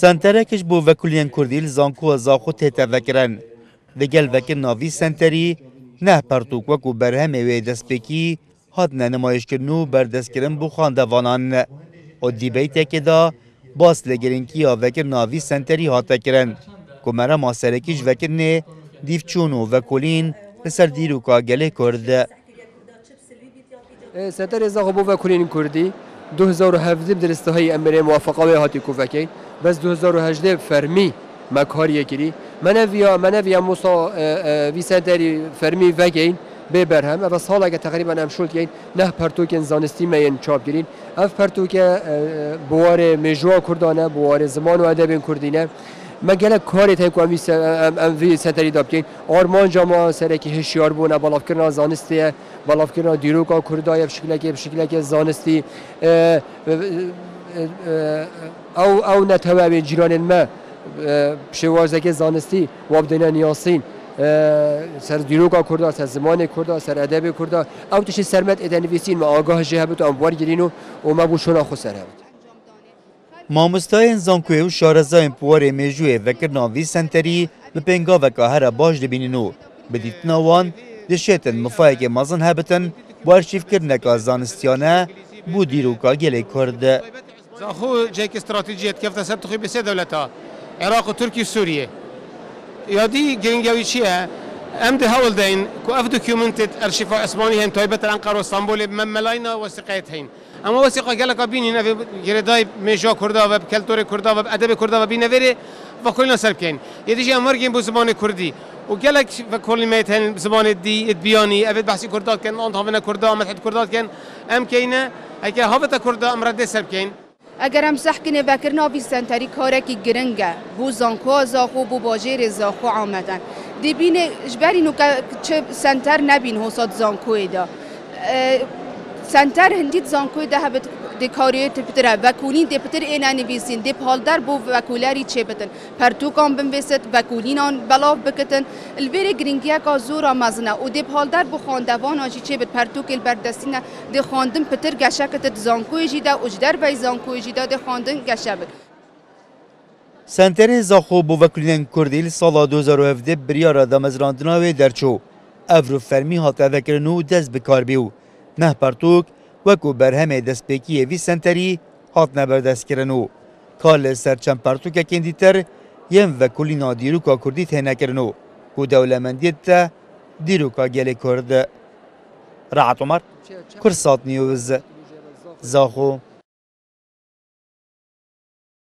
سنترکش بو وکولین کردیل زانکو زاخو تیتا وکرن. دگل وکر ناوی سنتری نه پرتوک وکو برهم وی دستپیکی هات نه نمایش کرنو بردست کرن بو خاندوانان. و دیبیت که دا باس لگرینکی یا وکر ناوی سنتری هات کرن کمره ماسرکیش وکر نه دیف چونو وکولین لسر دیرو که گله کرده سنتر ازاق بو وکولین کردی 2017 درسته های امره موافقه و هاتی کوفکی بس 2018 فرمی مکاریه کری من ویا من ویا موسا وی سنتری فرمی وگین به برهم. و سالا که تقریبا هم شد که نه پرتوک زانستی مین چاپ گرین اف پرتوک بوار مجوا کردانه بوار زمان و ادب کردینه. ما گله کاری تا کو ام وی سنتری داب کین آرمان جما سره که هشیار بونه بالاف کردن زانستی به شکلی که به شکلی که زانستی او او نتوه جیران ما شوازه زانستی وابدنا نیاسین. سر دیروگا کردا سر زمان کردا سر ادب کردا. او تشی سرمت ادنویسین و آگاه جهبت و انوار گرینو و ما سر هبت مامۆستایەن زانکوێ و شارەزایەن پوارێ مێژوێ vekirna vî senterî bi pêngaveka here baş dibînin û bidîtina wan dişêtin mifayekê mezin hebitin bu arşîvkirneka zanistiyane bû dîroka gelê Kurd. Zaxû cekî stratejiyet kefte ser tixî bi sê dewleta Iraq û Tirkî Sûriye. Yadî giringewî çi ye? ئەم هەوڵدەین کو ئەف دکیومنتێت ئەرشیفا ئەسمانی هەن تایبەت هين و ئستانبولێ مەمەلاینا وەسیقەت هەین. ئەمە وەسیقا گەلەکە بینی نەێ گرێدای مێژۆ کووردا كردا کەلتۆری کووردا بە ئەدەبی کووردا بە بینەوێرێ بە کۆلنا سەرکەین. یدیژی كردي بۆ زمانی کوردی. وقالك كلمات هن زمان دي اتبياني ابد بحسي كردا كان أنت هنا كردا ام تحت كردا كان أم كينا هكا هابط كردا أم رد سركين اگر هم سحکن بکرنا بی سنتری کارکی گرنگه بو زانکو زاخو بو باجیر زاخو آمدن دی بین اجبری نو که چه سنتر نبین حساد زانکوی دا سنتر هندید زانکوی دا هبت دی کاری تپتره وکولین دی پتر اینا نویسین دی پالدر بو وکولاری چه بتن. پرتوکان بنویست وکولینان بلاف بکتن. البری گرینگیا کا زورا مزنه و دی پالدر بو خواندوان آجی چه بت. پرتوک البردستینه دی خواندن پتر گشکت زانکوی جیدا اجدر بی زانکوی جیدا دی خواندن گشبت Senterên سنتر زاخو بووکلین کوردیل سالا 2017 بریارا دەمەزراندنا وێ دەرچوو ئەڤ فەرمی هاتەvەکردن و دەست بکاربی و نه پەرتوک وەکو بەرهەمێ دەستپێکیەوی سنتەری هاتنە بەردەستکردن و کار لە سەرچەند پەرتوکەکەن دیتر یەم vekkulî nadîrûka Kurdî tênekirin û ku dewlemendiyê te dîrûka gelê Kurd. Rahat Omar Kurd satniyoz Zaxo